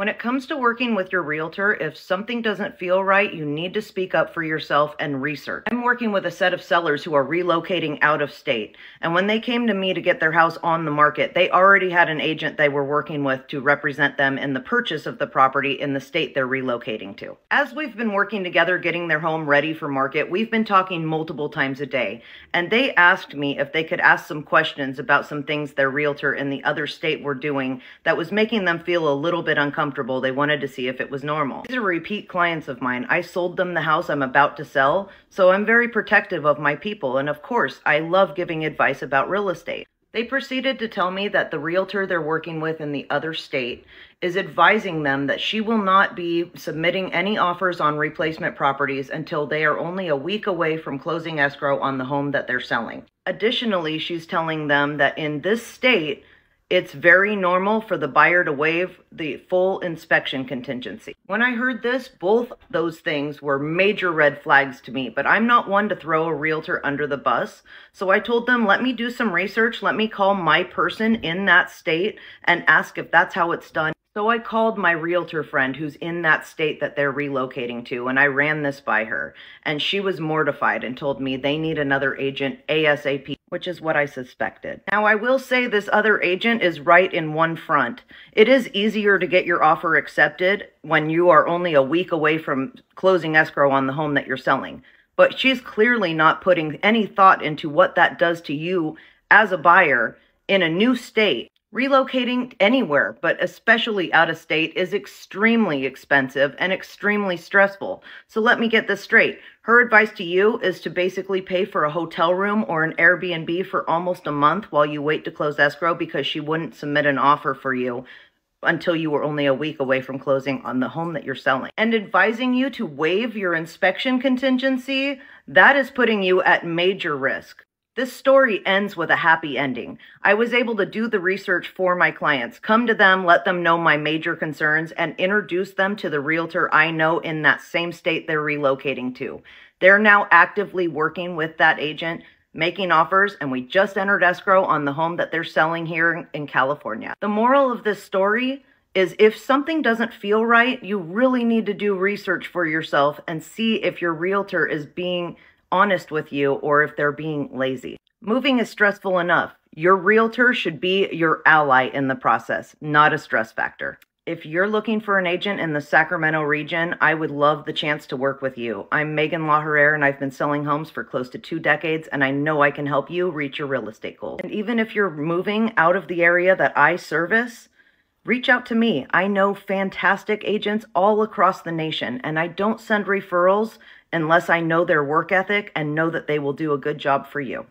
When it comes to working with your realtor, if something doesn't feel right, you need to speak up for yourself and research. I'm working with a set of sellers who are relocating out of state. And when they came to me to get their house on the market, they already had an agent they were working with to represent them in the purchase of the property in the state they're relocating to. As we've been working together getting their home ready for market, we've been talking multiple times a day. And they asked me if they could ask some questions about some things their realtor in the other state were doing that was making them feel a little bit uncomfortable uncomfortable. They wanted to see if it was normal. These are repeat clients of mine. I sold them the house I'm about to sell, so I'm very protective of my people. And of course, I love giving advice about real estate. They proceeded to tell me that the realtor they're working with in the other state is advising them that she will not be submitting any offers on replacement properties until they are only a week away from closing escrow on the home that they're selling. Additionally, she's telling them that in this state, it's very normal for the buyer to waive the full inspection contingency. When I heard this, both those things were major red flags to me, but I'm not one to throw a realtor under the bus. So I told them, let me do some research. Let me call my person in that state and ask if that's how it's done. So I called my realtor friend who's in that state that they're relocating to, and I ran this by her. And she was mortified and told me they need another agent ASAP, which is what I suspected. Now, I will say this other agent is right in one front. It is easier to get your offer accepted when you are only a week away from closing escrow on the home that you're selling. But she's clearly not putting any thought into what that does to you as a buyer in a new state Relocating anywhere, but especially out of state, is extremely expensive and extremely stressful. So let me get this straight. Her advice to you is to basically pay for a hotel room or an Airbnb for almost a month while you wait to close escrow because she wouldn't submit an offer for you until you were only a week away from closing on the home that you're selling. And advising you to waive your inspection contingency, that is putting you at major risk. This story ends with a happy ending. I was able to do the research for my clients, come to them, let them know my major concerns, and introduce them to the realtor I know in that same state they're relocating to. They're now actively working with that agent, making offers, and we just entered escrow on the home that they're selling here in California. The moral of this story is if something doesn't feel right, you really need to do research for yourself and see if your realtor is being honest with you or if they're being lazy. Moving is stressful enough. Your realtor should be your ally in the process, not a stress factor. If you're looking for an agent in the Sacramento region, I would love the chance to work with you. I'm Megan Laherrere and I've been selling homes for close to two decades and I know I can help you reach your real estate goals. And even if you're moving out of the area that I service, reach out to me. I know fantastic agents all across the nation and I don't send referrals unless I know their work ethic and know that they will do a good job for you.